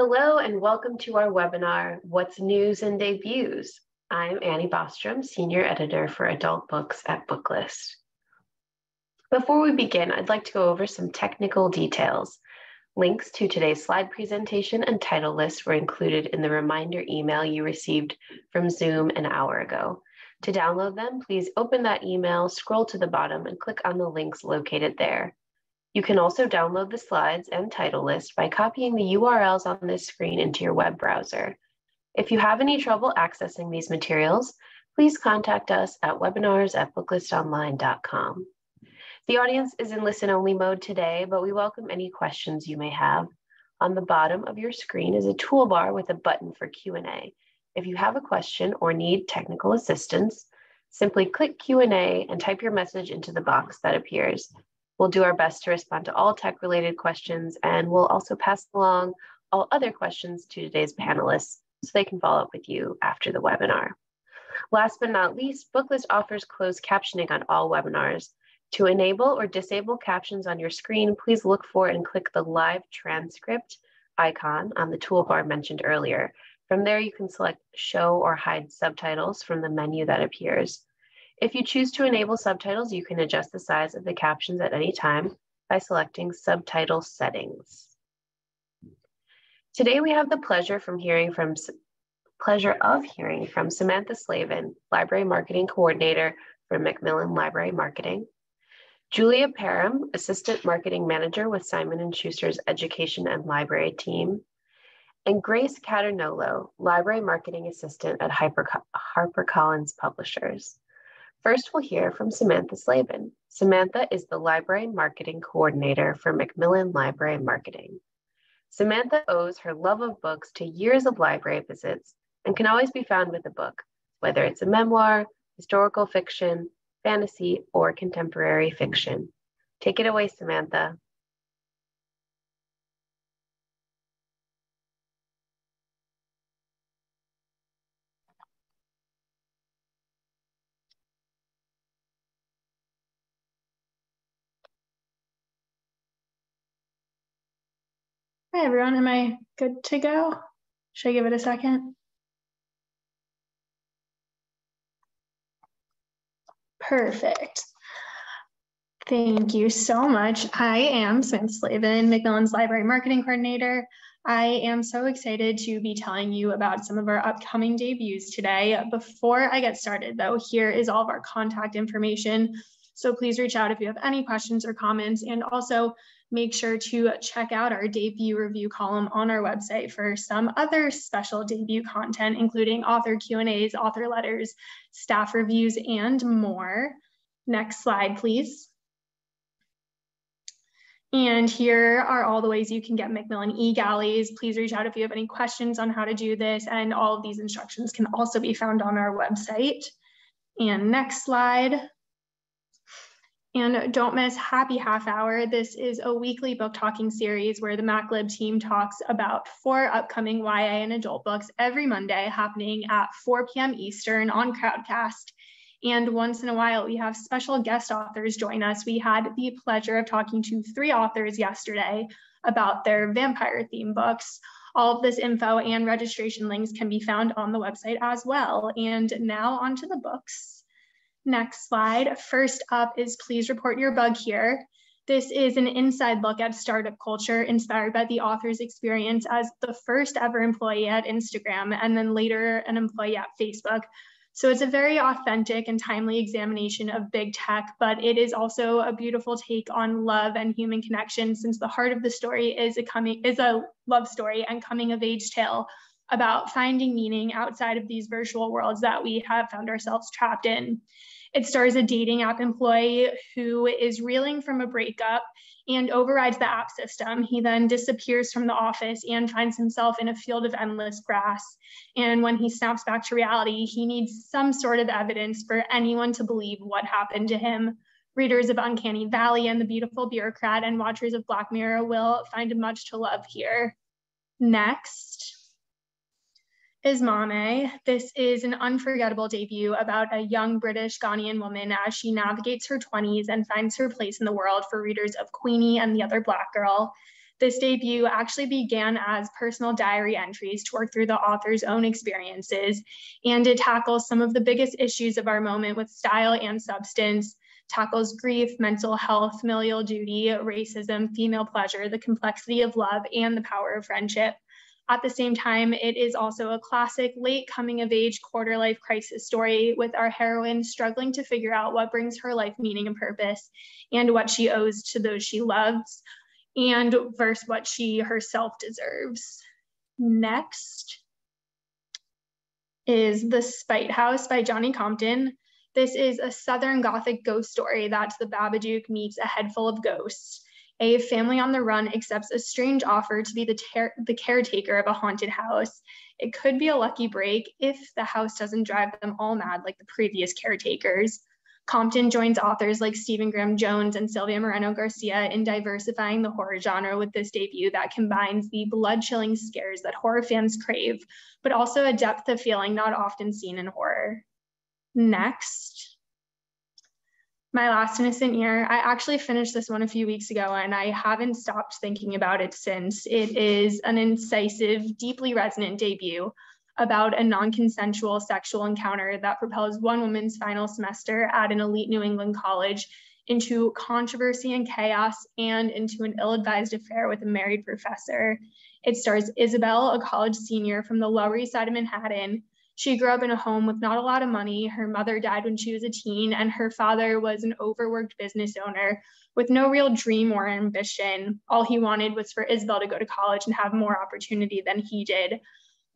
Hello and welcome to our webinar, What's News and Debuts? I'm Annie Bostrom, Senior Editor for Adult Books at Booklist. Before we begin, I'd like to go over some technical details. Links to today's slide presentation and title list were included in the reminder email you received from Zoom an hour ago. To download them, please open that email, scroll to the bottom, and click on the links located there. You can also download the slides and title list by copying the URLs on this screen into your web browser. If you have any trouble accessing these materials, please contact us at webinars at booklistonline.com. The audience is in listen only mode today, but we welcome any questions you may have. On the bottom of your screen is a toolbar with a button for Q&A. If you have a question or need technical assistance, simply click Q&A and type your message into the box that appears. We'll do our best to respond to all tech related questions and we'll also pass along all other questions to today's panelists so they can follow up with you after the webinar. Last but not least, Booklist offers closed captioning on all webinars. To enable or disable captions on your screen, please look for and click the live transcript icon on the toolbar mentioned earlier. From there, you can select show or hide subtitles from the menu that appears. If you choose to enable subtitles, you can adjust the size of the captions at any time by selecting subtitle settings. Today we have the pleasure from hearing from pleasure of hearing from Samantha Slavin, Library Marketing Coordinator for Macmillan Library Marketing, Julia Parham, Assistant Marketing Manager with Simon & Schuster's Education and Library team, and Grace Caternolo, Library Marketing Assistant at HarperCollins Publishers. First, we'll hear from Samantha Slavin. Samantha is the Library Marketing Coordinator for Macmillan Library Marketing. Samantha owes her love of books to years of library visits and can always be found with a book, whether it's a memoir, historical fiction, fantasy, or contemporary fiction. Take it away, Samantha. Hi, everyone. Am I good to go? Should I give it a second? Perfect. Thank you so much. I am Samantha Slavin, Macmillan's Library Marketing Coordinator. I am so excited to be telling you about some of our upcoming debuts today. Before I get started, though, here is all of our contact information. So please reach out if you have any questions or comments. And also, make sure to check out our debut review column on our website for some other special debut content, including author Q&As, author letters, staff reviews, and more. Next slide, please. And here are all the ways you can get Macmillan e-galleys. Please reach out if you have any questions on how to do this. And all of these instructions can also be found on our website. And next slide. And don't miss Happy Half Hour. This is a weekly book talking series where the MacLib team talks about four upcoming YA and adult books every Monday, happening at 4 p.m. Eastern on Crowdcast. And once in a while, we have special guest authors join us. We had the pleasure of talking to three authors yesterday about their vampire theme books. All of this info and registration links can be found on the website as well. And now onto the books. Next slide. First up is please report your bug here. This is an inside look at startup culture inspired by the author's experience as the first ever employee at Instagram and then later an employee at Facebook. So it's a very authentic and timely examination of big tech, but it is also a beautiful take on love and human connection since the heart of the story is a coming is a love story and coming of age tale about finding meaning outside of these virtual worlds that we have found ourselves trapped in. It stars a dating app employee who is reeling from a breakup and overrides the app system. He then disappears from the office and finds himself in a field of endless grass. And when he snaps back to reality, he needs some sort of evidence for anyone to believe what happened to him. Readers of Uncanny Valley and The Beautiful Bureaucrat and watchers of Black Mirror will find much to love here. Next is Mame. This is an unforgettable debut about a young British Ghanaian woman as she navigates her 20s and finds her place in the world for readers of Queenie and the Other Black Girl. This debut actually began as personal diary entries to work through the author's own experiences, and it tackles some of the biggest issues of our moment with style and substance, tackles grief, mental health, familial duty, racism, female pleasure, the complexity of love, and the power of friendship. At the same time, it is also a classic late coming of age quarter life crisis story with our heroine struggling to figure out what brings her life meaning and purpose and what she owes to those she loves and versus what she herself deserves. Next is The Spite House by Johnny Compton. This is a Southern Gothic ghost story that's the Babadook meets a head full of ghosts a family on the run accepts a strange offer to be the, ter- the caretaker of a haunted house. It could be a lucky break if the house doesn't drive them all mad like the previous caretakers. Compton joins authors like Stephen Graham Jones and Silvia Moreno Garcia in diversifying the horror genre with this debut that combines the blood chilling scares that horror fans crave, but also a depth of feeling not often seen in horror. Next, my last innocent year. I actually finished this one a few weeks ago and I haven't stopped thinking about it since. It is an incisive, deeply resonant debut about a non consensual sexual encounter that propels one woman's final semester at an elite New England college into controversy and chaos and into an ill advised affair with a married professor. It stars Isabel, a college senior from the Lower East Side of Manhattan, she grew up in a home with not a lot of money. Her mother died when she was a teen, and her father was an overworked business owner with no real dream or ambition. All he wanted was for Isabel to go to college and have more opportunity than he did.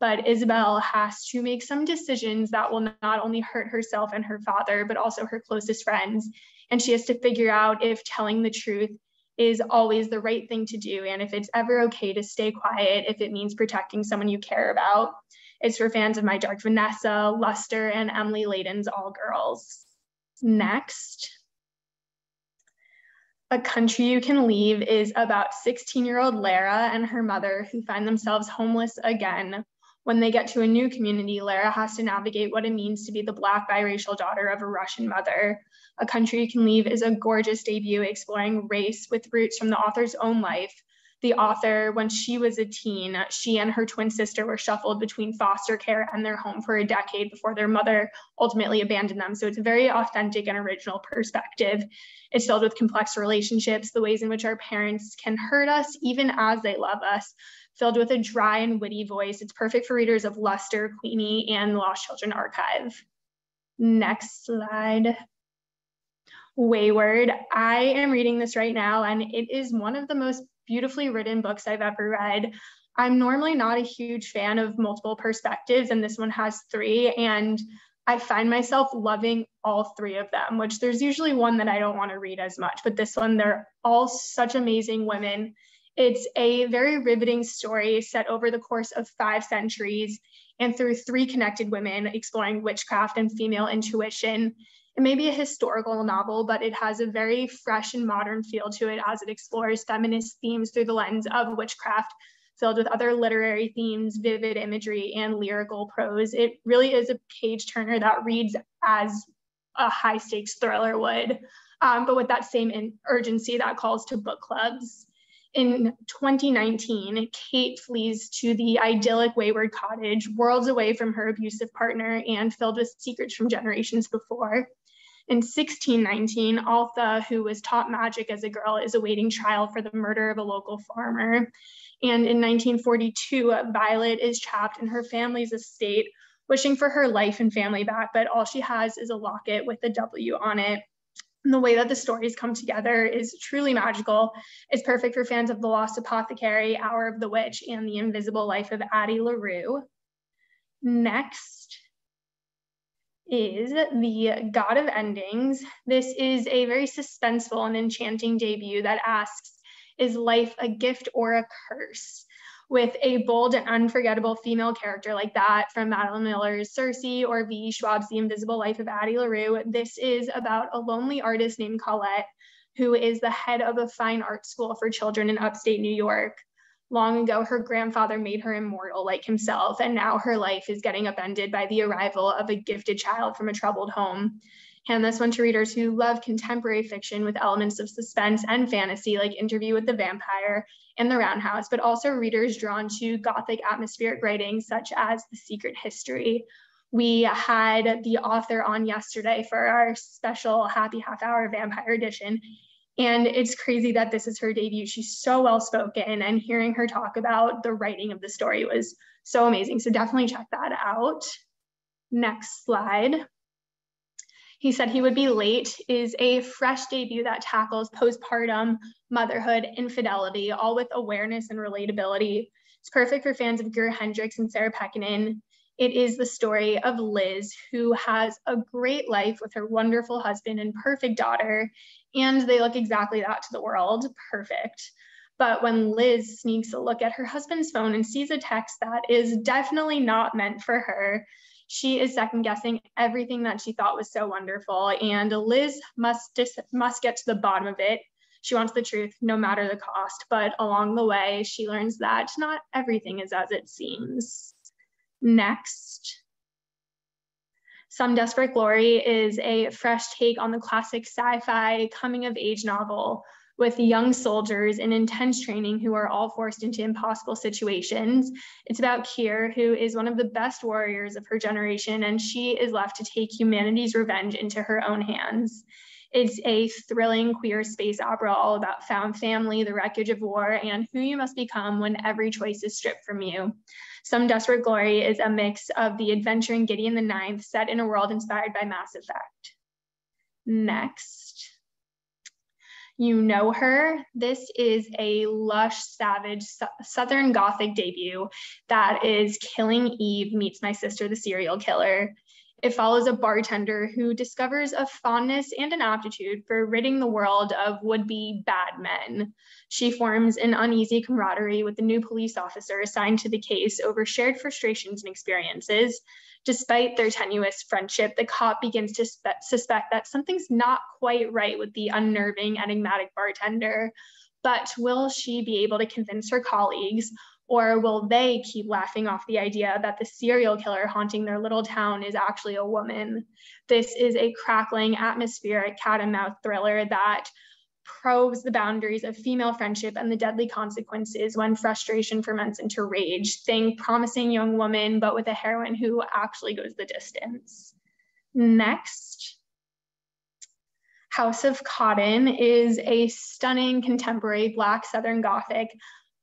But Isabel has to make some decisions that will not only hurt herself and her father, but also her closest friends. And she has to figure out if telling the truth is always the right thing to do and if it's ever okay to stay quiet if it means protecting someone you care about. It's for fans of My Dark Vanessa, Luster, and Emily Layden's All Girls. Next, A Country You Can Leave is about 16 year old Lara and her mother who find themselves homeless again. When they get to a new community, Lara has to navigate what it means to be the Black biracial daughter of a Russian mother. A Country You Can Leave is a gorgeous debut exploring race with roots from the author's own life the author, when she was a teen, she and her twin sister were shuffled between foster care and their home for a decade before their mother ultimately abandoned them. So it's a very authentic and original perspective. It's filled with complex relationships, the ways in which our parents can hurt us even as they love us, filled with a dry and witty voice. It's perfect for readers of Luster, Queenie, and the Lost Children Archive. Next slide. Wayward. I am reading this right now, and it is one of the most beautifully written books I've ever read. I'm normally not a huge fan of multiple perspectives, and this one has three. And I find myself loving all three of them, which there's usually one that I don't want to read as much, but this one, they're all such amazing women. It's a very riveting story set over the course of five centuries and through three connected women exploring witchcraft and female intuition. It may be a historical novel, but it has a very fresh and modern feel to it as it explores feminist themes through the lens of witchcraft, filled with other literary themes, vivid imagery, and lyrical prose. It really is a page turner that reads as a high stakes thriller would, um, but with that same urgency that calls to book clubs. In 2019, Kate flees to the idyllic Wayward cottage, worlds away from her abusive partner and filled with secrets from generations before. In 1619, Altha, who was taught magic as a girl, is awaiting trial for the murder of a local farmer. And in 1942, Violet is trapped in her family's estate, wishing for her life and family back, but all she has is a locket with a W on it. And the way that the stories come together is truly magical. It's perfect for fans of The Lost Apothecary, Hour of the Witch, and The Invisible Life of Addie LaRue. Next, is The God of Endings. This is a very suspenseful and enchanting debut that asks Is life a gift or a curse? With a bold and unforgettable female character like that from Madeline Miller's Circe or V. Schwab's The Invisible Life of Addie LaRue, this is about a lonely artist named Colette who is the head of a fine art school for children in upstate New York long ago her grandfather made her immortal like himself and now her life is getting upended by the arrival of a gifted child from a troubled home Hand this one to readers who love contemporary fiction with elements of suspense and fantasy, like Interview with the Vampire and The Roundhouse, but also readers drawn to Gothic atmospheric writing such as The Secret History. We had the author on yesterday for our special Happy Half Hour Vampire Edition. And it's crazy that this is her debut. She's so well spoken, and hearing her talk about the writing of the story was so amazing. So definitely check that out. Next slide. He said he would be late is a fresh debut that tackles postpartum, motherhood, infidelity, all with awareness and relatability. It's perfect for fans of Greer Hendricks and Sarah Pekkanen. It is the story of Liz, who has a great life with her wonderful husband and perfect daughter, and they look exactly that to the world perfect. But when Liz sneaks a look at her husband's phone and sees a text that is definitely not meant for her, she is second guessing everything that she thought was so wonderful. And Liz must just must get to the bottom of it. She wants the truth no matter the cost. But along the way, she learns that not everything is as it seems. Next. Some Desperate Glory is a fresh take on the classic sci fi coming of age novel with young soldiers in intense training who are all forced into impossible situations. It's about Kyr, who is one of the best warriors of her generation, and she is left to take humanity's revenge into her own hands. It's a thrilling queer space opera all about found family, the wreckage of war, and who you must become when every choice is stripped from you. Some Desperate Glory is a mix of the adventure in Gideon the Ninth set in a world inspired by Mass Effect. Next you know her. This is a lush, savage, Southern Gothic debut that is Killing Eve meets My Sister, the Serial Killer. It follows a bartender who discovers a fondness and an aptitude for ridding the world of would be bad men. She forms an uneasy camaraderie with the new police officer assigned to the case over shared frustrations and experiences. Despite their tenuous friendship, the cop begins to spe- suspect that something's not quite right with the unnerving, enigmatic bartender. But will she be able to convince her colleagues or will they keep laughing off the idea that the serial killer haunting their little town is actually a woman? This is a crackling, atmospheric cat and mouse thriller that probes the boundaries of female friendship and the deadly consequences when frustration ferments into rage. Think promising young woman, but with a heroine who actually goes the distance. Next. House of Cotton is a stunning contemporary Black Southern Gothic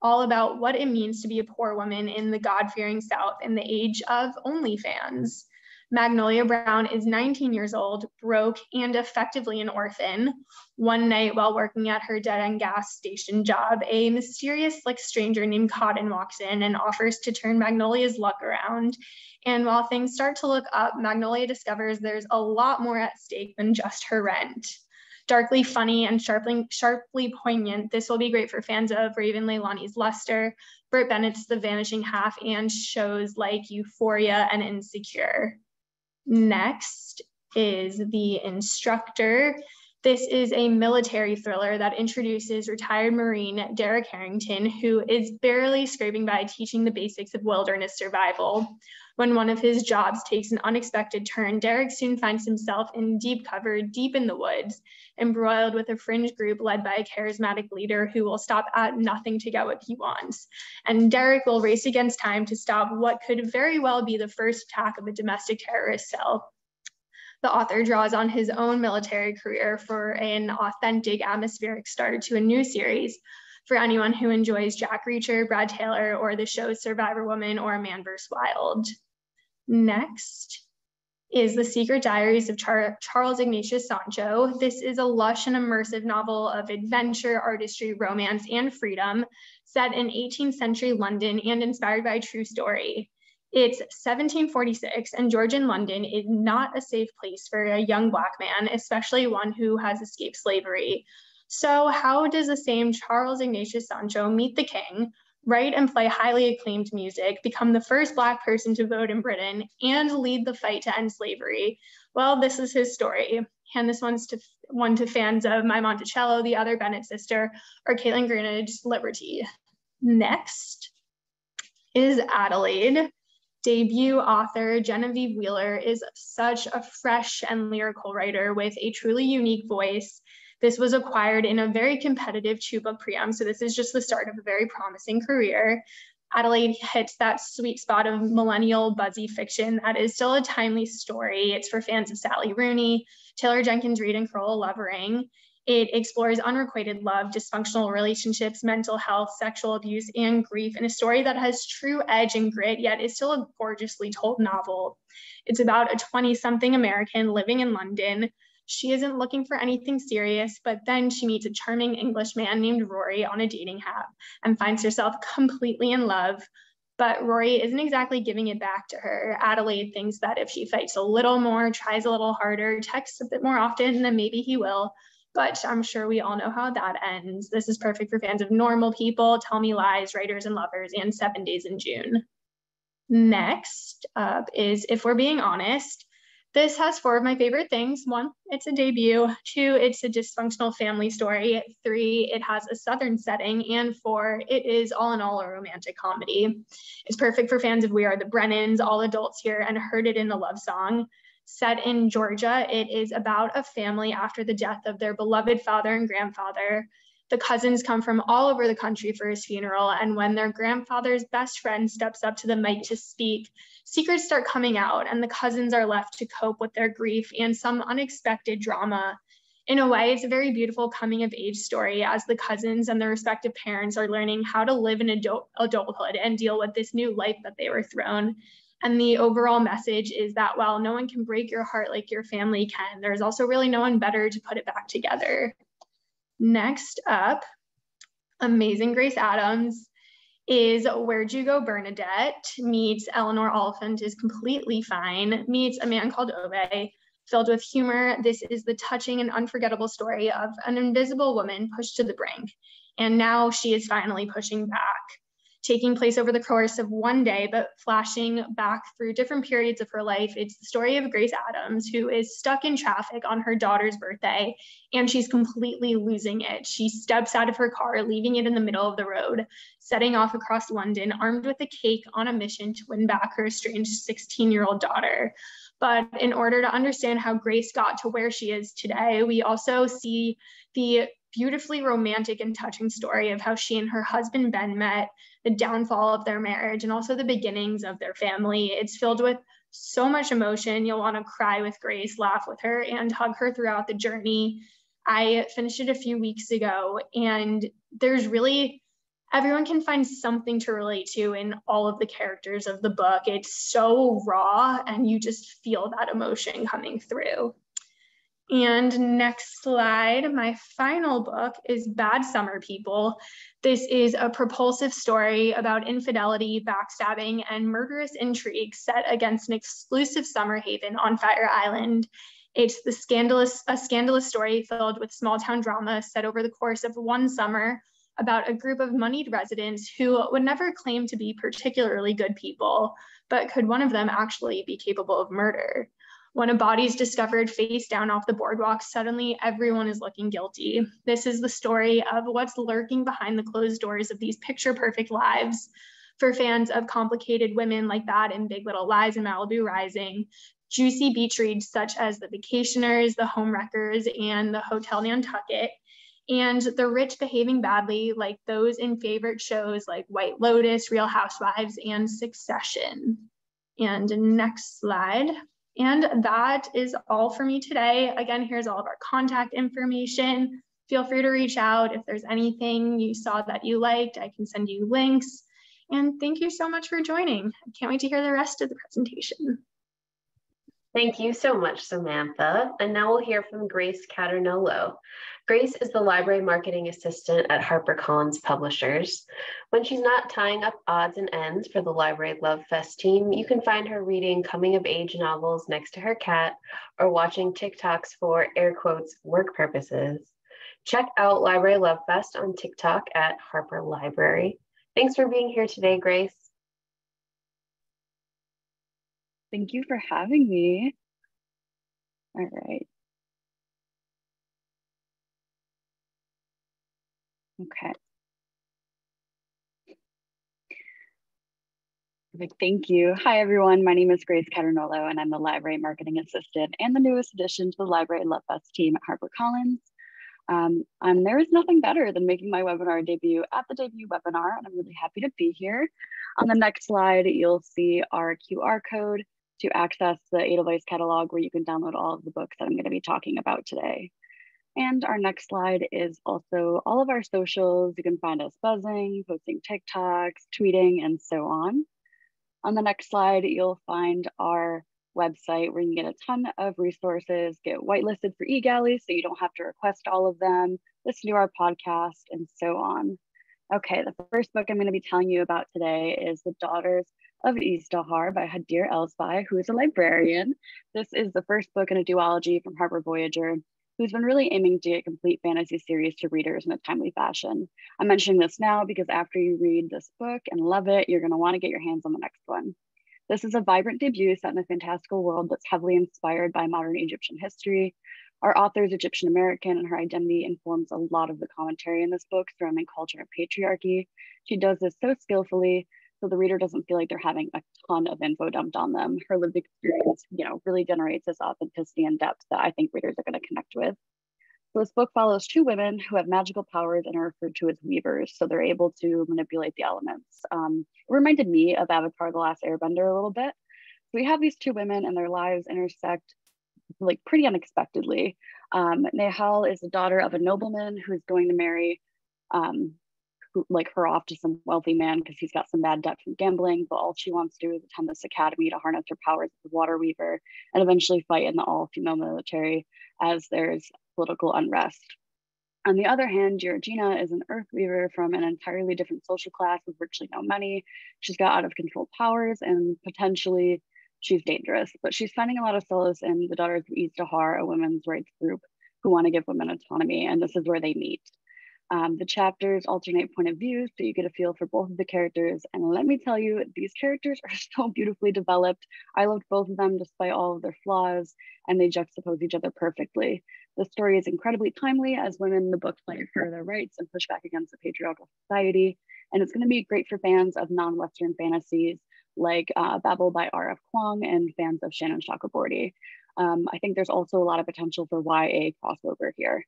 all about what it means to be a poor woman in the God fearing South in the age of OnlyFans. Magnolia Brown is 19 years old, broke, and effectively an orphan. One night while working at her dead end gas station job, a mysterious like stranger named Cotton walks in and offers to turn Magnolia's luck around. And while things start to look up, Magnolia discovers there's a lot more at stake than just her rent darkly funny and sharply, sharply poignant. This will be great for fans of Raven Leilani's Luster, Brit Bennett's The Vanishing Half, and shows like Euphoria and Insecure. Next is The Instructor. This is a military thriller that introduces retired Marine Derek Harrington, who is barely scraping by teaching the basics of wilderness survival. When one of his jobs takes an unexpected turn, Derek soon finds himself in deep cover, deep in the woods, embroiled with a fringe group led by a charismatic leader who will stop at nothing to get what he wants. And Derek will race against time to stop what could very well be the first attack of a domestic terrorist cell. The author draws on his own military career for an authentic atmospheric start to a new series for anyone who enjoys Jack Reacher, Brad Taylor, or the shows Survivor Woman or Man vs. Wild. Next is The Secret Diaries of Char Charles Ignatius Sancho. This is a lush and immersive novel of adventure, artistry, romance, and freedom set in 18th century London and inspired by a true story. It's 1746, and Georgian London is not a safe place for a young Black man, especially one who has escaped slavery. So, how does the same Charles Ignatius Sancho meet the king, write and play highly acclaimed music, become the first Black person to vote in Britain, and lead the fight to end slavery. Well, this is his story. Hand this one's to one to fans of My Monticello, the other Bennett sister, or Kaitlyn Greenidge's Libertie. Next is Adelaide. Debut author Genevieve Wheeler is such a fresh and lyrical writer with a truly unique voice. This was acquired in a very competitive book preem, so this is just the start of a very promising career. Adelaide hits that sweet spot of millennial buzzy fiction that is still a timely story. It's for fans of Sally Rooney, Taylor Jenkins Reid, and Carola Lovering. It explores unrequited love, dysfunctional relationships, mental health, sexual abuse, and grief in a story that has true edge and grit, yet is still a gorgeously told novel. It's about a 20 something American living in London. She isn't looking for anything serious, but then she meets a charming English man named Rory on a dating app and finds herself completely in love. But Rory isn't exactly giving it back to her. Adelaide thinks that if she fights a little more, tries a little harder, texts a bit more often, then maybe he will but I'm sure we all know how that ends. This is perfect for fans of normal people, Tell Me Lies, Writers and Lovers, and Seven Days in June. Next up is If We're Being Honest. This has four of my favorite things. One, it's a debut. Two, it's a dysfunctional family story. Three, it has a Southern setting. And four, it is all in all a romantic comedy. It's perfect for fans of We Are the Brennans, all adults here, and heard it in the love song set in Georgia. It is about a family after the death of their beloved father and grandfather. The cousins come from all over the country for his funeral, and when their grandfather's best friend steps up to the mic to speak, secrets start coming out, and the cousins are left to cope with their grief and some unexpected drama. In a way, it's a very beautiful coming of age story as the cousins and their respective parents are learning how to live in adult- adulthood and deal with this new life that they were thrown. And the overall message is that while no one can break your heart like your family can, there's also really no one better to put it back together. Next up, Amazing Grace Adams is Where'd You Go Bernadette meets Eleanor Oliphant is Completely Fine meets A Man Called Ove filled with humor. This is the touching and unforgettable story of an invisible woman pushed to the brink. And now she is finally pushing back taking place over the course of one day, but flashing back through different periods of her life. It's the story of Grace Adams, who is stuck in traffic on her daughter's birthday, and she's completely losing it. She steps out of her car, leaving it in the middle of the road, setting off across London, armed with a cake on a mission to win back her estranged 16 year old daughter. But in order to understand how Grace got to where she is today, we also see the beautifully romantic and touching story of how she and her husband Ben met, the downfall of their marriage, and also the beginnings of their family. It's filled with so much emotion. You'll want to cry with Grace, laugh with her, and hug her throughout the journey. I finished it a few weeks ago, and there's really everyone can find something to relate to in all of the characters of the book. It's so raw, and you just feel that emotion coming through. And next slide, my final book is Bad Summer People. This is a propulsive story about infidelity, backstabbing, and murderous intrigue set against an exclusive summer haven on Fire Island. It's the scandalous, a scandalous story filled with small town drama set over the course of one summer about a group of moneyed residents who would never claim to be particularly good people, but could one of them actually be capable of murder? When a body is discovered face down off the boardwalk, suddenly everyone is looking guilty. This is the story of what's lurking behind the closed doors of these picture perfect lives. For fans of complicated women like that in Big Little Lies and Malibu Rising, juicy beach reads such as The Vacationers, The Homewreckers, and The Hotel Nantucket, and the rich behaving badly like those in favorite shows like White Lotus, Real Housewives, and Succession. And next slide. And that is all for me today. Again, here's all of our contact information. Feel free to reach out if there's anything you saw that you liked. I can send you links. And thank you so much for joining. I can't wait to hear the rest of the presentation. Thank you so much, Samantha. And now we'll hear from Grace Caternolo. Grace is the library marketing assistant at HarperCollins Publishers. When she's not tying up odds and ends for the Library Love Fest team, you can find her reading coming of age novels next to her cat or watching TikToks for air quotes work purposes. Check out Library Love Fest on TikTok at Harper Library. Thanks for being here today, Grace. Thank you for having me. All right. Okay. Thank you. Hi, everyone. My name is Grace Caternolo, and I'm the Library Marketing Assistant and the newest addition to the Library Love Fest team at HarperCollins. Um, and there is nothing better than making my webinar debut at the debut webinar, and I'm really happy to be here. On the next slide, you'll see our QR code to access the Edelweiss catalog where you can download all of the books that I'm going to be talking about today. And our next slide is also all of our socials. You can find us buzzing, posting TikToks, tweeting, and so on. On the next slide, you'll find our website where you can get a ton of resources, get whitelisted for eGalley so you don't have to request all of them, listen to our podcast, and so on. Okay, the first book I'm going to be telling you about today is The Daughters of Izdihar by Hadeer Elsbai, who is a librarian. This is the first book in a duology from Harper Voyager, who's been really aiming to get complete fantasy series to readers in a timely fashion. I'm mentioning this now because after you read this book and love it, you're going to want to get your hands on the next one. This is a vibrant debut set in a fantastical world that's heavily inspired by modern Egyptian history. Our author is Egyptian American, and her identity informs a lot of the commentary in this book surrounding culture and patriarchy. She does this so skillfully so the reader doesn't feel like they're having a ton of info dumped on them. Her lived experience, you know, really generates this authenticity and depth that I think readers are going to connect with. So this book follows two women who have magical powers and are referred to as weavers. So they're able to manipulate the elements. Um, it reminded me of Avatar: The Last Airbender a little bit. So we have these two women and their lives intersect like pretty unexpectedly. Um, Nehal is the daughter of a nobleman who's going to marry um, like her off to some wealthy man because he's got some bad debt from gambling. But all she wants to do is attend this academy to harness her powers as a water weaver and eventually fight in the all female military as there's political unrest. On the other hand, Georgina is an earth weaver from an entirely different social class with virtually no money. She's got out of control powers and potentially she's dangerous, but she's finding a lot of solace in the Daughters of Izdihar, a women's rights group who want to give women autonomy. And this is where they meet. Um, the chapters alternate point of view, so you get a feel for both of the characters. And let me tell you, these characters are so beautifully developed. I loved both of them despite all of their flaws, and they juxtapose each other perfectly. The story is incredibly timely as women in the book fight for their rights and push back against the patriarchal society. And it's going to be great for fans of non Western fantasies like uh, Babel by R.F. Kuang and fans of Shannon Chakraborty. Um, I think there's also a lot of potential for YA crossover here.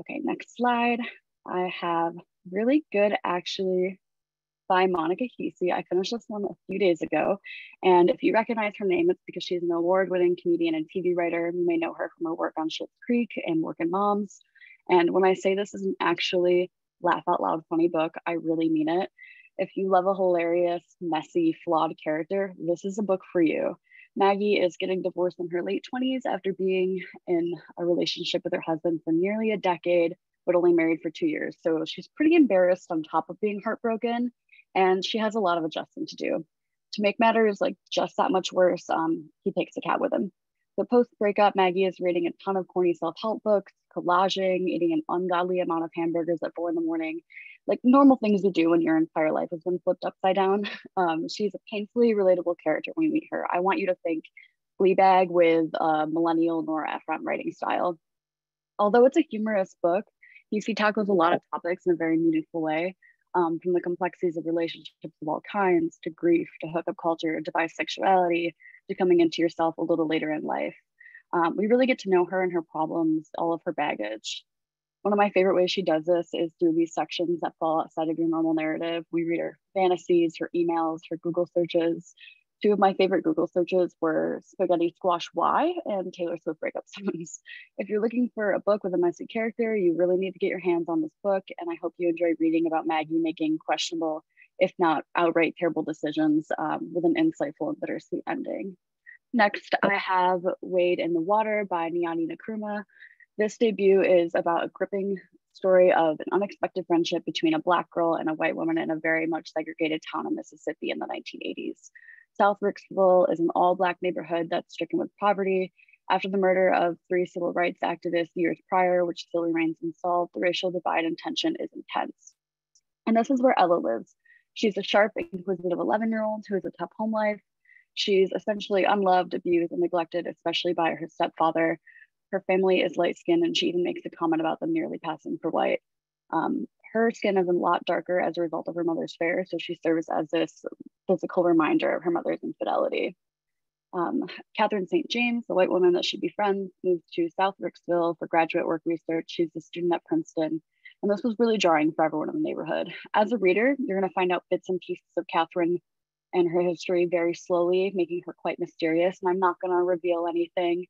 Okay, next slide. I have really good actually by Monica Heisey. I finished this one a few days ago. And if you recognize her name, it's because she's an award winning comedian and TV writer. You may know her from her work on Schitt's Creek and Working Moms. And when I say this is an actually laugh out loud funny book, I really mean it. If you love a hilarious, messy, flawed character, this is a book for you. Maggie is getting divorced in her late 20s after being in a relationship with her husband for nearly a decade but only married for two years. So she's pretty embarrassed on top of being heartbroken, and she has a lot of adjusting to do. To make matters like just that much worse, um, he takes a cat with him. So post breakup, Maggie is reading a ton of corny self help books, collaging, eating an ungodly amount of hamburgers at four in the morning, like normal things you do when your entire life has been flipped upside down. Um, she's a painfully relatable character when we meet her. I want you to think Fleabag with a millennial Nora Ephron writing style. Although it's a humorous book, he tackles a lot of topics in a very meaningful way, um, from the complexities of relationships of all kinds to grief to hookup culture to bisexuality to coming into yourself a little later in life. Um, we really get to know her and her problems, all of her baggage. One of my favorite ways she does this is through these sections that fall outside of your normal narrative. We read her fantasies, her emails, her Google searches, Two of my favorite Google searches were Spaghetti Squash Y and Taylor Swift breakup songs. if you're looking for a book with a messy character, you really need to get your hands on this book. And I hope you enjoy reading about Maggie making questionable, if not outright terrible decisions um, with an insightful and bittersweet ending. Next, I have Wade in the Water by Nyani Nkrumah. This debut is about a gripping story of an unexpected friendship between a Black girl and a white woman in a very much segregated town in Mississippi in the 1980s. South Ricksville is an all Black neighborhood that's stricken with poverty. After the murder of three civil rights activists years prior, which still remains unsolved, the racial divide and tension is intense. And this is where Ella lives. She's a sharp, inquisitive 11 year old who has a tough home life. She's essentially unloved, abused, and neglected, especially by her stepfather. Her family is light skinned, and she even makes a comment about them nearly passing for white. Um, her skin is a lot darker as a result of her mother's fair, so she serves as this physical reminder of her mother's infidelity. Um, Catherine St. James, the white woman that she befriends, moves to South Ricksville for graduate work research. She's a student at Princeton. And this was really jarring for everyone in the neighborhood. As a reader, you're going to find out bits and pieces of Catherine and her history very slowly, making her quite mysterious. And I'm not going to reveal anything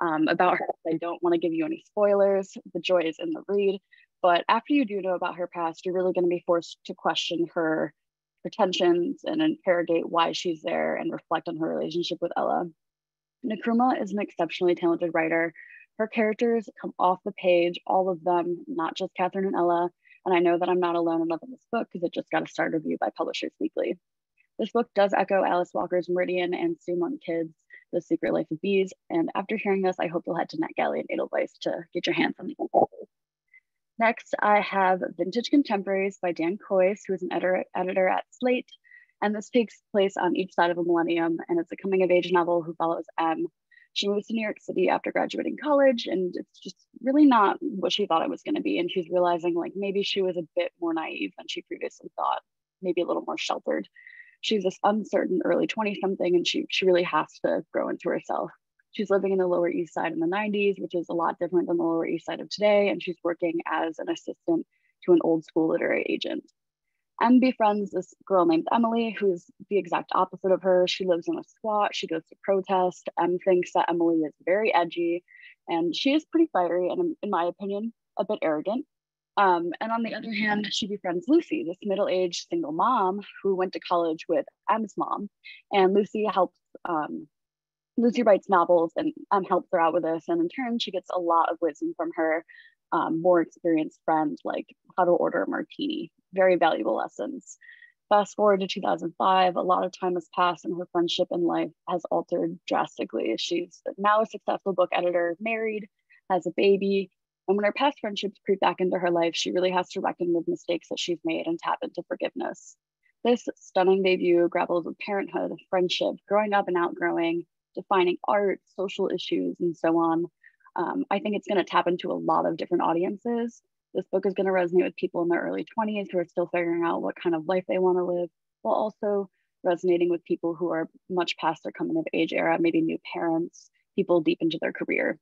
um, about her. I don't want to give you any spoilers. The joy is in the read. But after you do know about her past, you're really going to be forced to question her pretensions and interrogate why she's there and reflect on her relationship with Ella. Nkrumah is an exceptionally talented writer. Her characters come off the page, all of them, not just Catherine and Ella. And I know that I'm not alone in loving this book because it just got a star review by Publishers Weekly. This book does echo Alice Walker's Meridian and Sue Monk Kidd's The Secret Life of Bees. And after hearing this, I hope you'll head to NetGalley and Edelweiss to get your hands on these. Next, I have Vintage Contemporaries by Dan Kois, who is an editor, editor at Slate. And this takes place on each side of a millennium, and it's a coming of age novel who follows M. She moves to New York City after graduating college, and it's just really not what she thought it was going to be. And she's realizing like maybe she was a bit more naive than she previously thought, maybe a little more sheltered. She's this uncertain early 20 something, and she, she really has to grow into herself. She's living in the Lower East Side in the 90s, which is a lot different than the Lower East Side of today. And she's working as an assistant to an old school literary agent. M befriends this girl named Emily, who's the exact opposite of her. She lives in a squat, she goes to protest. M thinks that Emily is very edgy, and she is pretty fiery and, in my opinion, a bit arrogant. Um, and on the other hand, she befriends Lucy, this middle aged single mom who went to college with M's mom. And Lucy helps um, Lucy writes novels and um, helps her out with this. And in turn, she gets a lot of wisdom from her um, more experienced friend, like how to order a martini. Very valuable lessons. Fast forward to 2005, a lot of time has passed and her friendship and life has altered drastically. She's now a successful book editor, married, has a baby. And when her past friendships creep back into her life, she really has to reckon with mistakes that she's made and tap into forgiveness. This stunning debut grapples with parenthood, friendship, growing up and outgrowing, defining art, social issues, and so on. Um, I think it's going to tap into a lot of different audiences. This book is going to resonate with people in their early 20s who are still figuring out what kind of life they want to live, while also resonating with people who are much past their coming of age era, maybe new parents, people deep into their career.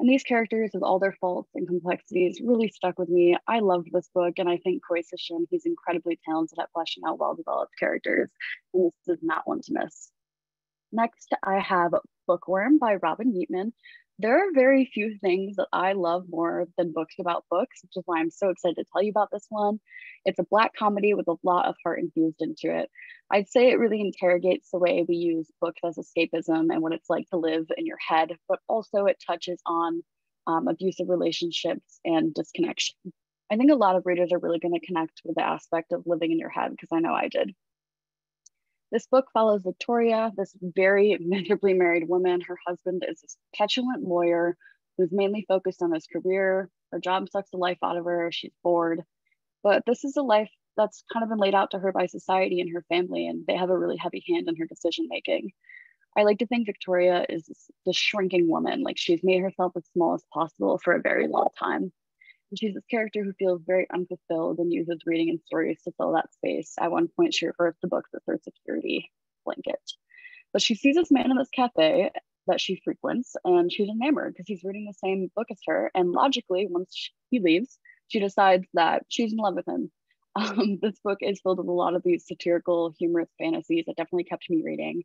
And these characters, with all their faults and complexities, really stuck with me. I loved this book, and I think Kois has shown he's incredibly talented at fleshing out well developed characters. And this is not one to miss. Next, I have Bookworm by Robin Yeatman. There are very few things that I love more than books about books, which is why I'm so excited to tell you about this one. It's a black comedy with a lot of heart infused into it. I'd say it really interrogates the way we use books as escapism and what it's like to live in your head, but also it touches on um, abusive relationships and disconnection. I think a lot of readers are really going to connect with the aspect of living in your head because I know I did. This book follows Victoria, this very miserably married woman. Her husband is this petulant lawyer who's mainly focused on his career. Her job sucks the life out of her. She's bored. But this is a life that's kind of been laid out to her by society and her family, and they have a really heavy hand in her decision making. I like to think Victoria is the shrinking woman. Like she's made herself as small as possible for a very long time. And she's this character who feels very unfulfilled and uses reading and stories to fill that space. At one point, she refers to books as her security blanket. But she sees this man in this cafe that she frequents, and she's enamored because he's reading the same book as her. And logically, once he leaves, she decides that she's in love with him. Um, this book is filled with a lot of these satirical, humorous fantasies that definitely kept me reading.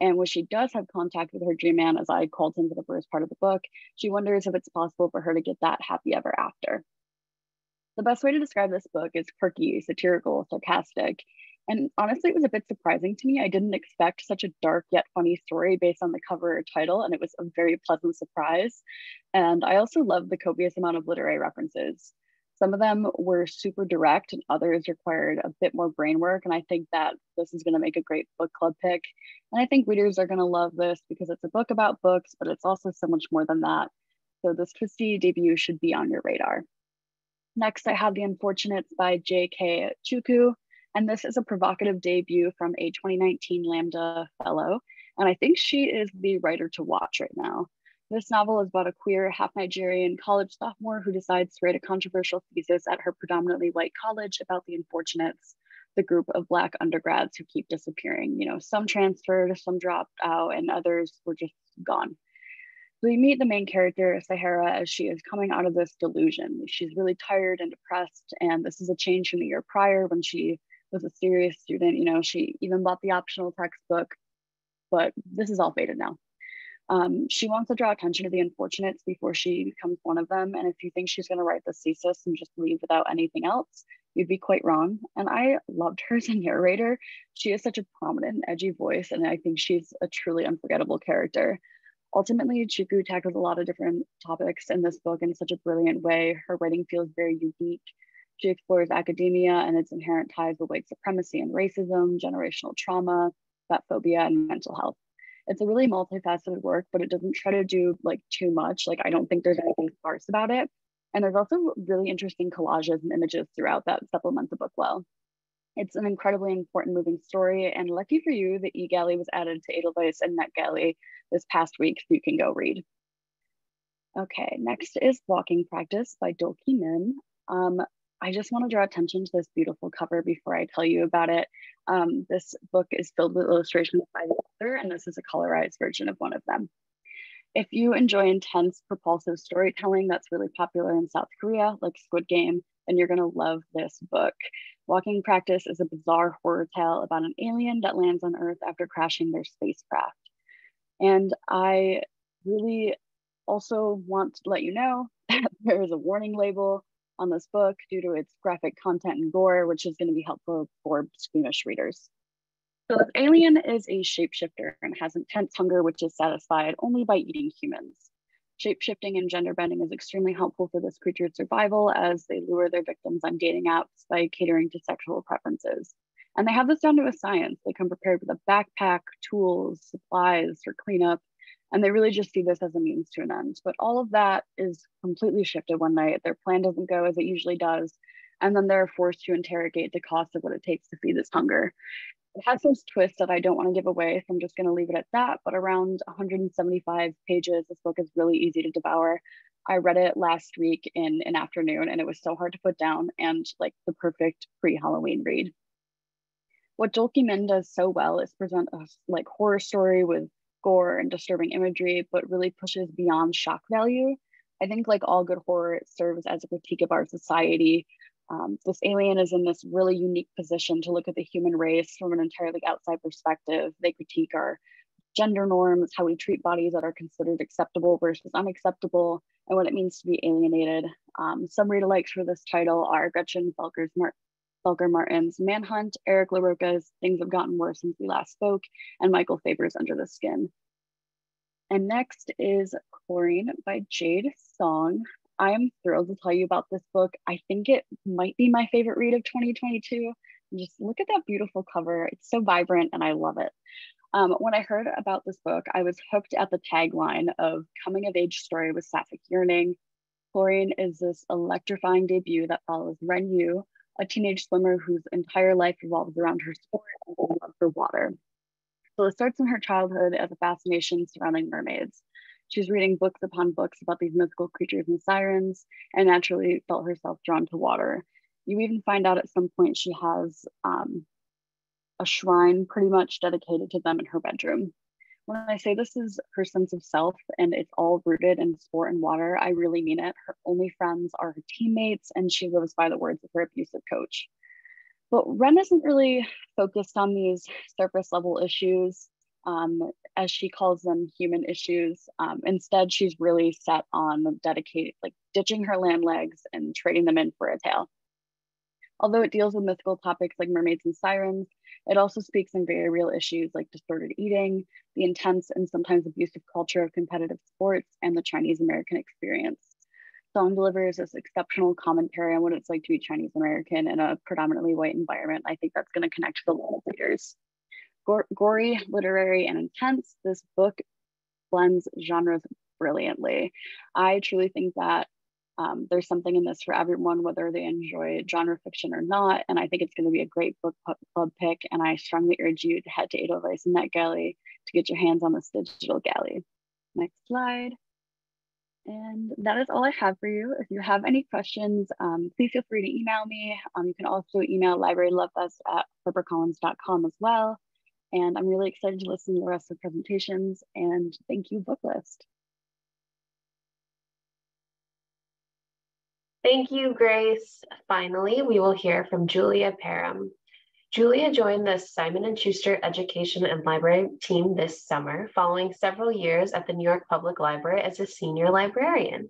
And when she does have contact with her dream man, as I called him for the first part of the book, she wonders if it's possible for her to get that happy ever after. The best way to describe this book is quirky, satirical, sarcastic. And honestly, it was a bit surprising to me. I didn't expect such a dark yet funny story based on the cover title, and it was a very pleasant surprise. And I also love the copious amount of literary references. Some of them were super direct and others required a bit more brain work. And I think that this is going to make a great book club pick. And I think readers are going to love this because it's a book about books, but it's also so much more than that. So this twisty debut should be on your radar. Next, I have The Unfortunates by J.K. Chukwu. And this is a provocative debut from a 2019 Lambda Fellow. And I think she is the writer to watch right now. This novel is about a queer, half Nigerian college sophomore who decides to write a controversial thesis at her predominantly white college about the unfortunates, the group of Black undergrads who keep disappearing. You know, some transferred, some dropped out, and others were just gone. So we meet the main character, Sahara, as she is coming out of this delusion. She's really tired and depressed, and this is a change from the year prior when she was a serious student. You know, she even bought the optional textbook, but this is all faded now. Um, she wants to draw attention to the unfortunates before she becomes one of them. And if you think she's going to write the thesis and just leave without anything else, you'd be quite wrong. And I loved her as a narrator. She has such a prominent, edgy voice, and I think she's a truly unforgettable character ultimately, Chukwu tackles a lot of different topics in this book in such a brilliant way. Her writing feels very unique. She explores academia and its inherent ties with white supremacy and racism, generational trauma, fat phobia, and mental health. It's a really multifaceted work, but it doesn't try to do like too much. Like I don't think there's anything sparse about it. And there's also really interesting collages and images throughout that supplement the book well. It's an incredibly important moving story, and lucky for you, the e-galley was added to Edelweiss and NetGalley this past week, so you can go read. Okay, next is Walking Practice by Dolki Min. Um, I just want to draw attention to this beautiful cover before I tell you about it. Um, this book is filled with illustrations by the author, and this is a colorized version of one of them. If you enjoy intense, propulsive storytelling that's really popular in South Korea, like Squid Game, then you're going to love this book. Walking Practice is a bizarre horror tale about an alien that lands on Earth after crashing their spacecraft. And I really also want to let you know that there is a warning label on this book due to its graphic content and gore, which is going to be helpful for squeamish readers. So this alien is a shapeshifter and has intense hunger, which is satisfied only by eating humans. Shapeshifting and gender bending is extremely helpful for this creature's survival as they lure their victims on dating apps by catering to sexual preferences. And they have this down to a science. They come prepared with a backpack, tools, supplies for cleanup, and they really just see this as a means to an end. But all of that is completely shifted one night. Their plan doesn't go as it usually does. And then they're forced to interrogate the cost of what it takes to feed this hunger. It has some twists that I don't want to give away, so I'm just going to leave it at that. But around 175 pages, this book is really easy to devour. I read it last week in an afternoon, and it was so hard to put down and like the perfect pre-Halloween read. What Dolki Min does so well is present a like horror story with gore and disturbing imagery, but really pushes beyond shock value. I think like all good horror, it serves as a critique of our society, um, this alien is in this really unique position to look at the human race from an entirely outside perspective. They critique our gender norms, how we treat bodies that are considered acceptable versus unacceptable, and what it means to be alienated. Um, some read alikes for this title are Gretchen Felker's Mar- Martin's Manhunt, Eric LaRocca's Things Have Gotten Worse Since We Last Spoke, and Michael Faber's Under the Skin. And next is Chlorine by Jade Song. I am thrilled to tell you about this book. I think it might be my favorite read of 2022. Just look at that beautiful cover. It's so vibrant and I love it. Um, when I heard about this book, I was hooked at the tagline of coming of age story with sapphic yearning. Chlorine is this electrifying debut that follows Ren Yu, a teenage swimmer whose entire life revolves around her sport and her love for water. So it starts in her childhood as a fascination surrounding mermaids. She's reading books upon books about these mythical creatures and sirens, and naturally felt herself drawn to water. You even find out at some point she has um, a shrine pretty much dedicated to them in her bedroom. When I say this is her sense of self and it's all rooted in sport and water, I really mean it. Her only friends are her teammates, and she lives by the words of her abusive coach. But Ren isn't really focused on these surface level issues um, as she calls them, human issues. Um, instead, she's really set on dedicated, like ditching her land legs and trading them in for a tail. Although it deals with mythical topics like mermaids and sirens, it also speaks on very real issues like distorted eating, the intense and sometimes abusive culture of competitive sports, and the Chinese American experience. Song delivers this exceptional commentary on what it's like to be Chinese American in a predominantly white environment. I think that's going to connect to a lot of readers gory, literary, and intense, this book blends genres brilliantly. I truly think that um, there's something in this for everyone, whether they enjoy genre fiction or not. And I think it's going to be a great book club pick. And I strongly urge you to head to Edelweiss and NetGalley to get your hands on this digital galley. Next slide. And that is all I have for you. If you have any questions, um, please feel free to email me. Um, you can also email librarylovefest at harpercollins.com as well. And I'm really excited to listen to the rest of the presentations and thank you, Booklist. Thank you, Grace. Finally, we will hear from Julia Parham. Julia joined the Simon & Schuster Education and Library team this summer, following several years at the New York Public Library as a senior librarian.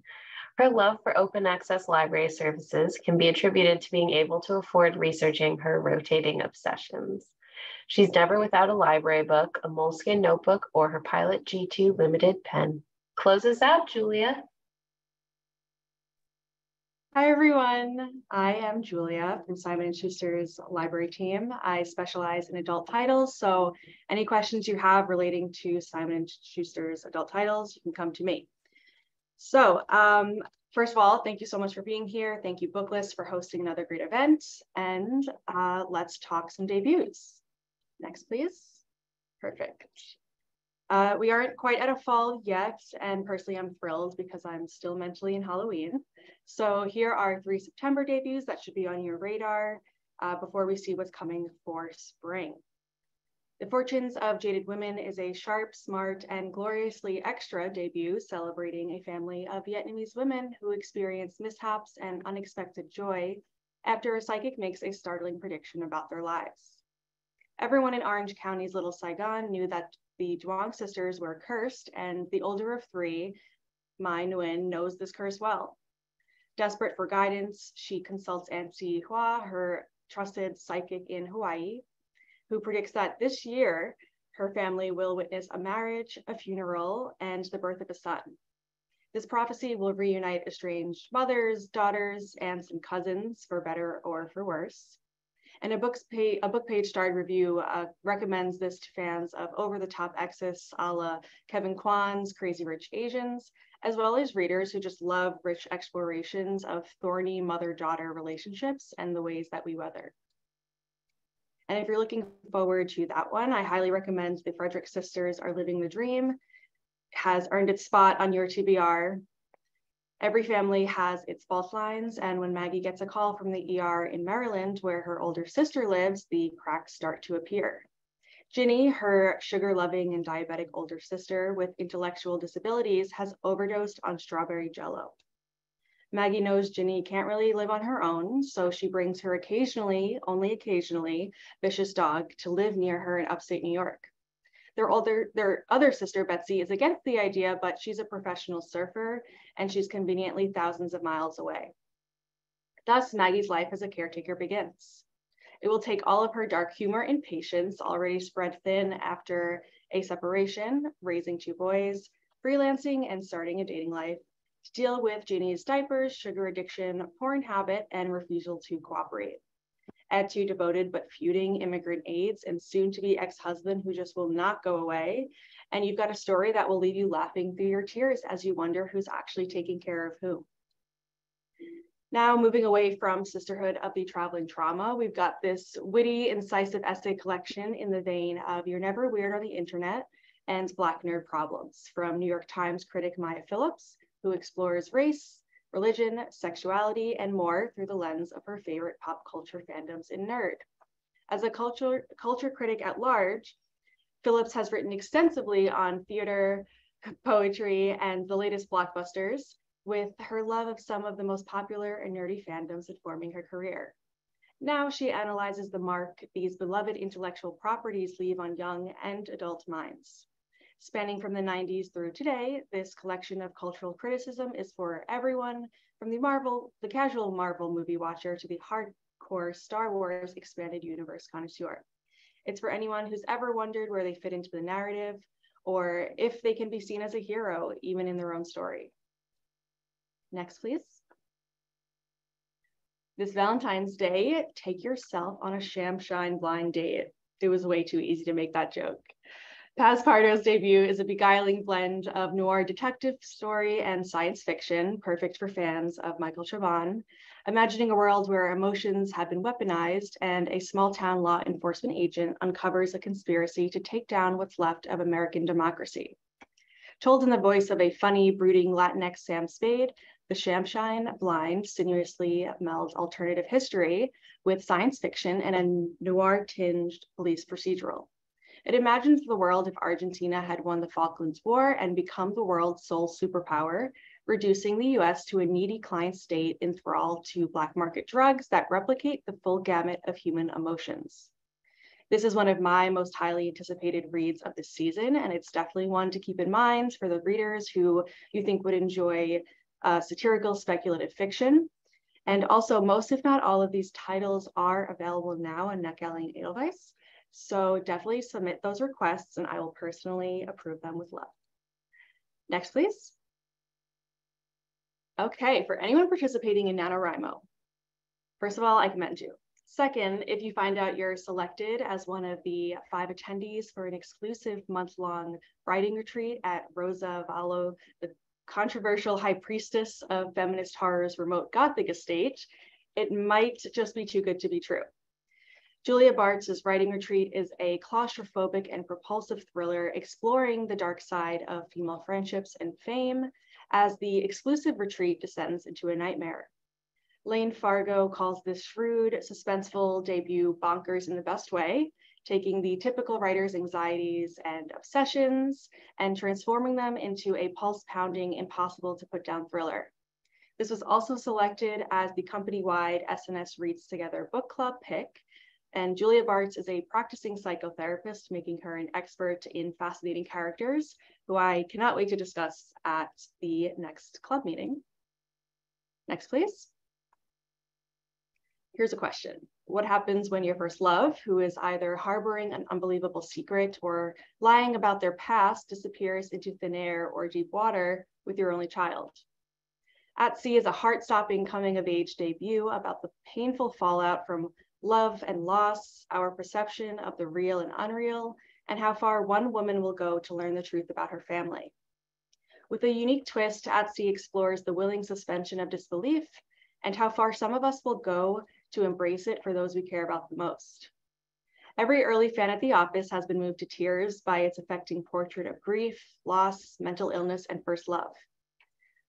Her love for open access library services can be attributed to being able to afford researching her rotating obsessions. She's never without a library book, a Moleskine notebook, or her Pilot G2 limited pen. Closes out, Julia. Hi everyone, I am Julia from Simon & Schuster's library team. I specialize in adult titles, so any questions you have relating to Simon & Schuster's adult titles, you can come to me. So um, first of all, thank you so much for being here. Thank you Booklist for hosting another great event, and uh, let's talk some debuts. Next, please. Perfect. Uh, we aren't quite at a fall yet, and personally, I'm thrilled because I'm still mentally in Halloween. So here are three September debuts that should be on your radar uh, before we see what's coming for spring. The Fortunes of Jaded Women is a sharp, smart, and gloriously extra debut celebrating a family of Vietnamese women who experience mishaps and unexpected joy after a psychic makes a startling prediction about their lives. Everyone in Orange County's Little Saigon knew that the Duong sisters were cursed, and the older of three, Mai Nguyen, knows this curse well. Desperate for guidance, she consults Auntie Hua, her trusted psychic in Hawaii, who predicts that this year her family will witness a marriage, a funeral, and the birth of a son. This prophecy will reunite estranged mothers, daughters, and cousins, for better or for worse. And a, book's page, a book page starred review uh, recommends this to fans of over-the-top excess a la Kevin Kwan's Crazy Rich Asians, as well as readers who just love rich explorations of thorny mother-daughter relationships and the ways that we weather. And if you're looking forward to that one, I highly recommend The Frederick Sisters Are Living the Dream, has earned its spot on your TBR Every family has its fault lines, and when Maggie gets a call from the ER in Maryland, where her older sister lives, the cracks start to appear. Ginny, her sugar loving and diabetic older sister with intellectual disabilities, has overdosed on strawberry jello. Maggie knows Ginny can't really live on her own, so she brings her occasionally, only occasionally, vicious dog to live near her in upstate New York. Their older, their other sister, Betsy, is against the idea, but she's a professional surfer and she's conveniently thousands of miles away. Thus, Maggie's life as a caretaker begins. It will take all of her dark humor and patience, already spread thin after a separation, raising two boys, freelancing, and starting a dating life, to deal with Ginny's diapers, sugar addiction, porn habit, and refusal to cooperate to devoted but feuding immigrant aides and soon to be ex-husband who just will not go away. And you've got a story that will leave you laughing through your tears as you wonder who's actually taking care of who. Now moving away from Sisterhood of the Traveling Trauma, we've got this witty, incisive essay collection in the vein of You're Never Weird on the Internet and Black Nerd Problems from New York Times critic Maya Phillips, who explores race, religion, sexuality, and more through the lens of her favorite pop culture fandoms in nerd. As a culture, culture critic at large, Phillips has written extensively on theater, poetry, and the latest blockbusters, with her love of some of the most popular and nerdy fandoms informing her career. Now she analyzes the mark these beloved intellectual properties leave on young and adult minds. Spanning from the 90s through today, this collection of cultural criticism is for everyone, from the Marvel, the casual Marvel movie watcher to the hardcore Star Wars expanded universe connoisseur. It's for anyone who's ever wondered where they fit into the narrative or if they can be seen as a hero, even in their own story. Next, please. This Valentine's Day, take yourself on a Shamshine blind date. It was way too easy to make that joke. Paz Pardo's debut is a beguiling blend of noir detective story and science fiction, perfect for fans of Michael Chabon, imagining a world where emotions have been weaponized and a small town law enforcement agent uncovers a conspiracy to take down what's left of American democracy. Told in the voice of a funny, brooding Latinx Sam Spade, the Shamshine Blind sinuously melds alternative history with science fiction and a noir-tinged police procedural. It imagines the world if Argentina had won the Falklands War and become the world's sole superpower, reducing the US to a needy client state in thrall to black market drugs that replicate the full gamut of human emotions. This is one of my most highly anticipated reads of the season, and it's definitely one to keep in mind for the readers who you think would enjoy uh, satirical speculative fiction. And also, most if not all of these titles are available now on and Edelweiss. So definitely submit those requests and I will personally approve them with love. Next, please. Okay, for anyone participating in NaNoWriMo, first of all, I commend you. Second, if you find out you're selected as one of the five attendees for an exclusive month-long writing retreat at Roza Vallo, the controversial high priestess of feminist horror's remote Gothic estate, it might just be too good to be true. Julia Bartz' writing retreat is a claustrophobic and propulsive thriller exploring the dark side of female friendships and fame as the exclusive retreat descends into a nightmare. Layne Fargo calls this shrewd, suspenseful debut bonkers in the best way, taking the typical writer's anxieties and obsessions and transforming them into a pulse pounding, impossible to put down thriller. This was also selected as the company wide SNS Reads Together book club pick and Julia Bartz is a practicing psychotherapist, making her an expert in fascinating characters, who I cannot wait to discuss at the next club meeting. Next, please. Here's a question. What happens when your first love, who is either harboring an unbelievable secret or lying about their past, disappears into thin air or deep water with your only child? At Sea is a heart-stopping coming-of-age debut about the painful fallout from love and loss, our perception of the real and unreal, and how far one woman will go to learn the truth about her family. With a unique twist, At Sea explores the willing suspension of disbelief and how far some of us will go to embrace it for those we care about the most. Every early fan at the office has been moved to tears by its affecting portrait of grief, loss, mental illness, and first love.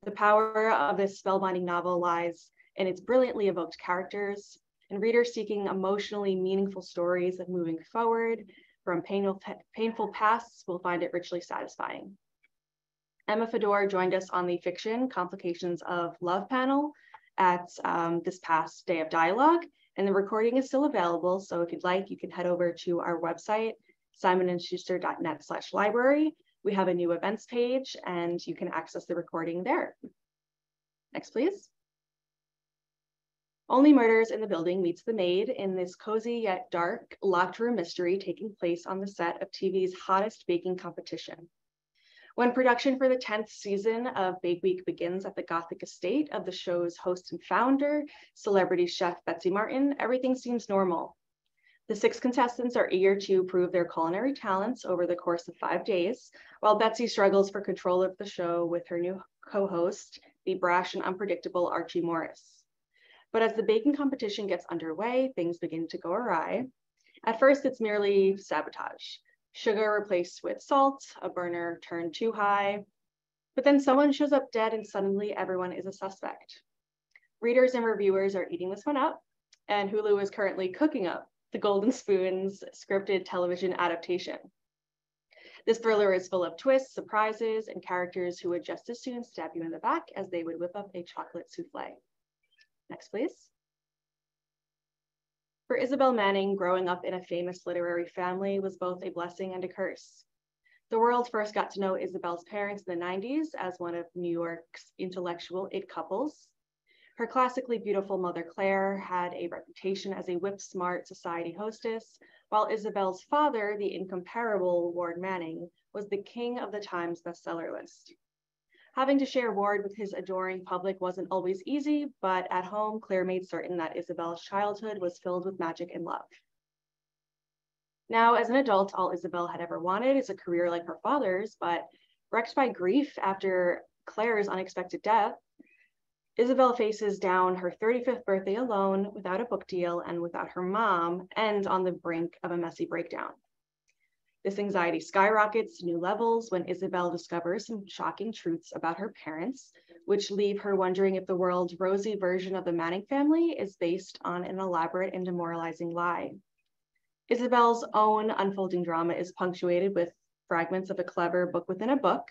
The power of this spellbinding novel lies in its brilliantly evoked characters, and readers seeking emotionally meaningful stories of moving forward from painful, painful pasts will find it richly satisfying. Emma Fedor joined us on the fiction Complications of Love panel at um, this past day of dialogue, and the recording is still available. So if you'd like, you can head over to our website, simonandschuster.net slash library. We have a new events page and you can access the recording there. Next, please. Only Murders in the Building meets the maid in this cozy yet dark locked room mystery taking place on the set of TV's hottest baking competition. When production for the 10th season of Bake Week begins at the Gothic estate of the show's host and founder, celebrity chef Betsy Martin, everything seems normal. The six contestants are eager to prove their culinary talents over the course of five days, while Betsy struggles for control of the show with her new co-host, the brash and unpredictable Archie Morris. But as the baking competition gets underway, things begin to go awry. At first, it's merely sabotage. Sugar replaced with salt, a burner turned too high. But then someone shows up dead and suddenly everyone is a suspect. Readers and reviewers are eating this one up, and Hulu is currently cooking up the Golden Spoons scripted television adaptation. This thriller is full of twists, surprises, and characters who would just as soon stab you in the back as they would whip up a chocolate souffle. Next, please. For Isabel Manning, growing up in a famous literary family was both a blessing and a curse. The world first got to know Isabel's parents in the 90s as one of New York's intellectual it couples. Her classically beautiful mother, Claire, had a reputation as a whip-smart society hostess, while Isabel's father, the incomparable Ward Manning, was the king of the Times bestseller list. Having to share Ward with his adoring public wasn't always easy, but at home, Claire made certain that Isabel's childhood was filled with magic and love. Now, as an adult, all Isabel had ever wanted is a career like her father's, but wrecked by grief after Claire's unexpected death, Isabel faces down her 35th birthday alone, without a book deal, and without her mom, and on the brink of a messy breakdown. This anxiety skyrockets to new levels when Isabel discovers some shocking truths about her parents, which leave her wondering if the world's rosy version of the Manning family is based on an elaborate and demoralizing lie. Isabel's own unfolding drama is punctuated with fragments of a clever book within a book,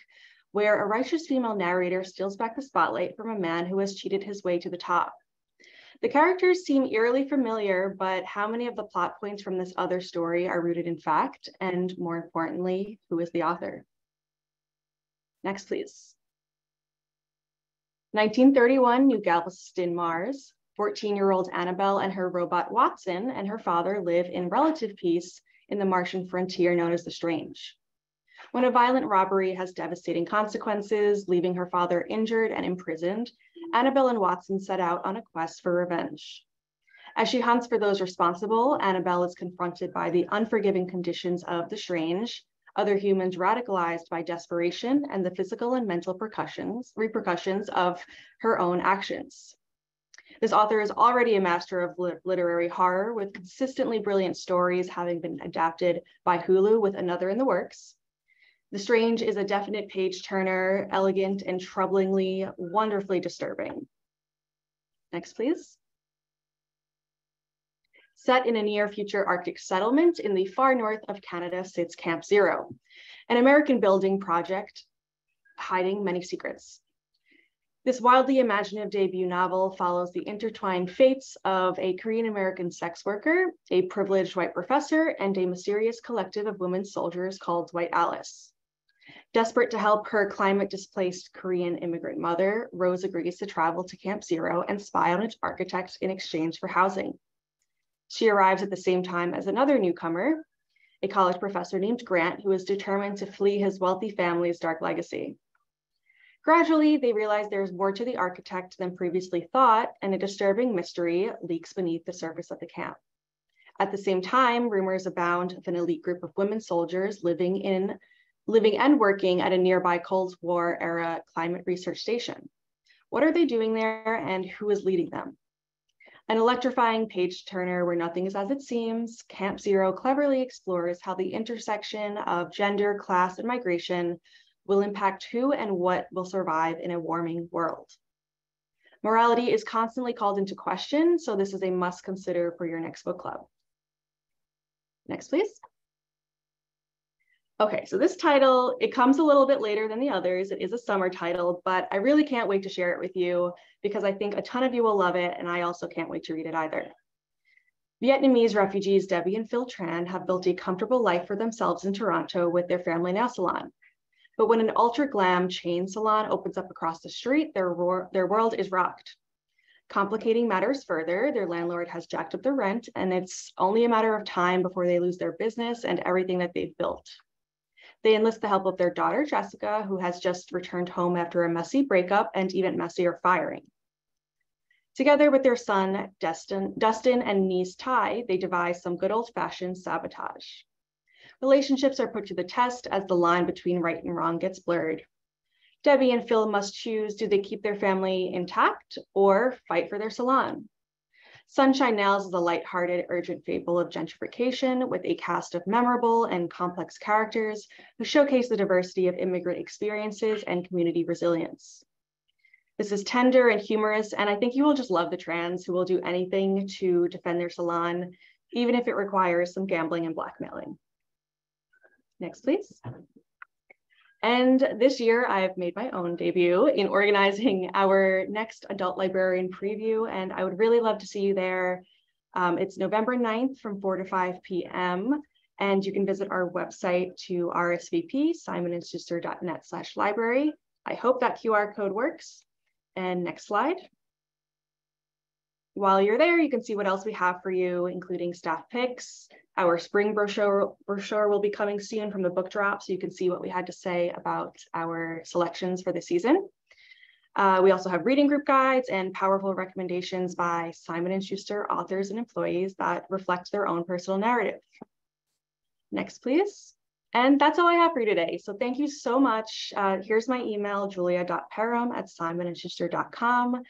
where a righteous female narrator steals back the spotlight from a man who has cheated his way to the top. The characters seem eerily familiar, but how many of the plot points from this other story are rooted in fact? And more importantly, who is the author? Next, please. 1931, New Galveston, Mars. 14-year-old Annabelle and her robot Watson and her father live in relative peace in the Martian frontier known as the Strange. When a violent robbery has devastating consequences, leaving her father injured and imprisoned, Annabelle and Watson set out on a quest for revenge. As she hunts for those responsible, Annabelle is confronted by the unforgiving conditions of the strange, other humans radicalized by desperation and the physical and mental repercussions of her own actions. This author is already a master of literary horror with consistently brilliant stories having been adapted by Hulu with another in the works. The Strange is a definite page turner, elegant and troublingly, wonderfully disturbing. Next, please. Set in a near future Arctic settlement in the far north of Canada sits Camp Zero, an American building project hiding many secrets. This wildly imaginative debut novel follows the intertwined fates of a Korean American sex worker, a privileged white professor, and a mysterious collective of women soldiers called White Alice. Desperate to help her climate displaced Korean immigrant mother, Rose agrees to travel to Camp Zero and spy on its architect in exchange for housing. She arrives at the same time as another newcomer, a college professor named Grant, who is determined to flee his wealthy family's dark legacy. Gradually, they realize there's more to the architect than previously thought, and a disturbing mystery leaks beneath the surface of the camp. At the same time, rumors abound of an elite group of women soldiers living in living and working at a nearby Cold War era climate research station. What are they doing there and who is leading them? An electrifying page turner where nothing is as it seems, Camp Zero cleverly explores how the intersection of gender, class, and migration will impact who and what will survive in a warming world. Morality is constantly called into question, so this is a must consider for your next book club. Next, please. Okay, so this title, it comes a little bit later than the others. It is a summer title, but I really can't wait to share it with you because I think a ton of you will love it, and I also can't wait to read it either. Vietnamese refugees Debbie and Phil Tran have built a comfortable life for themselves in Toronto with their family nail salon. But when an ultra glam chain salon opens up across the street, their, their world is rocked. Complicating matters further, their landlord has jacked up the rent, and it's only a matter of time before they lose their business and everything that they've built. They enlist the help of their daughter, Jessica, who has just returned home after a messy breakup and even messier firing. Together with their son, Dustin, Dustin and niece Ty, they devise some good old fashioned sabotage. Relationships are put to the test as the line between right and wrong gets blurred. Debbie and Phil must choose do they keep their family intact or fight for their salon? Sunshine Nails is a light-hearted, urgent fable of gentrification with a cast of memorable and complex characters who showcase the diversity of immigrant experiences and community resilience. This is tender and humorous, and I think you will just love the trans who will do anything to defend their salon, even if it requires some gambling and blackmailing. Next, please. And this year I've made my own debut in organizing our next adult librarian preview, and I would really love to see you there. Um, it's November 9th from 4 to 5 p.m. And you can visit our website to RSVP, simonandschuster.net slash library. I hope that QR code works. And next slide. While you're there, you can see what else we have for you, including staff picks, our spring brochure, brochure will be coming soon from the book drop, so you can see what we had to say about our selections for the season. Uh, we also have reading group guides and powerful recommendations by Simon & Schuster authors and employees that reflect their own personal narrative. Next, please. And that's all I have for you today. So thank you so much. Uh, here's my email, julia.perham at simonandschuster.com.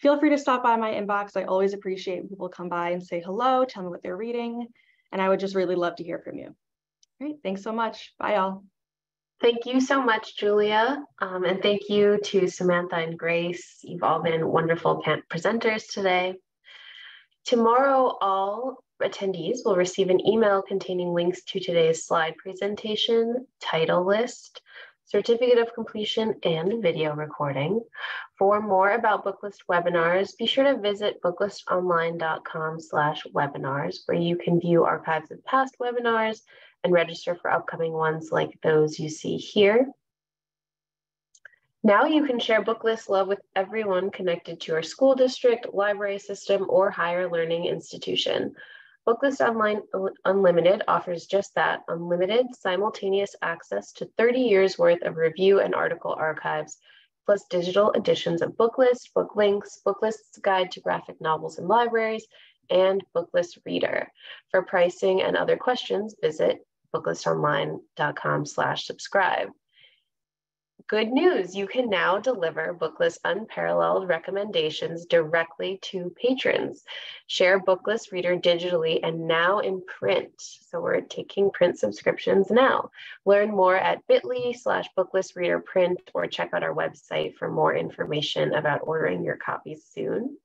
Feel free to stop by my inbox. I always appreciate when people come by and say hello, tell me what they're reading and I would just really love to hear from you. Great, thanks so much. Bye all. Thank you so much, Julia. Um, and thank you to Samantha and Grace. You've all been wonderful presenters today. Tomorrow, all attendees will receive an email containing links to today's slide presentation, title list, certificate of completion, and video recording. For more about Booklist webinars, be sure to visit booklistonline.com slash webinars, where you can view archives of past webinars and register for upcoming ones like those you see here. Now you can share Booklist love with everyone connected to your school district, library system, or higher learning institution. Booklist Online Unlimited offers just that, unlimited simultaneous access to 30 years worth of review and article archives, plus digital editions of Booklist, Book Links, Booklist's Guide to Graphic Novels and Libraries, and Booklist Reader. For pricing and other questions, visit booklistonline.com slash subscribe. Good news, you can now deliver Booklist unparalleled recommendations directly to patrons. Share Booklist Reader digitally and now in print. So we're taking print subscriptions now. Learn more at bit.ly slash Booklist Reader print or check out our website for more information about ordering your copies soon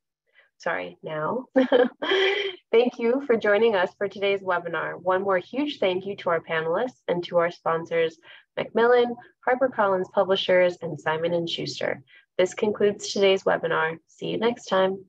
sorry, now. thank you for joining us for today's webinar. One more huge thank you to our panelists and to our sponsors, Macmillan, HarperCollins Publishers, and Simon & Schuster. This concludes today's webinar. See you next time.